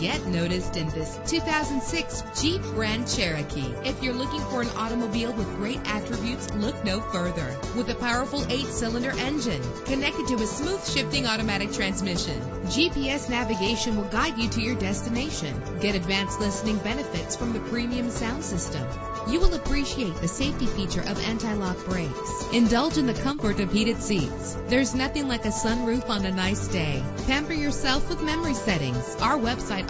Get noticed in this 2006 Jeep Grand Cherokee. If you're looking for an automobile with great attributes, look no further. With a powerful eight-cylinder engine connected to a smooth shifting automatic transmission, GPS navigation will guide you to your destination. Get advanced listening benefits from the premium sound system. You will appreciate the safety feature of anti-lock brakes. Indulge in the comfort of heated seats. There's nothing like a sunroof on a nice day. Pamper yourself with memory settings. Our website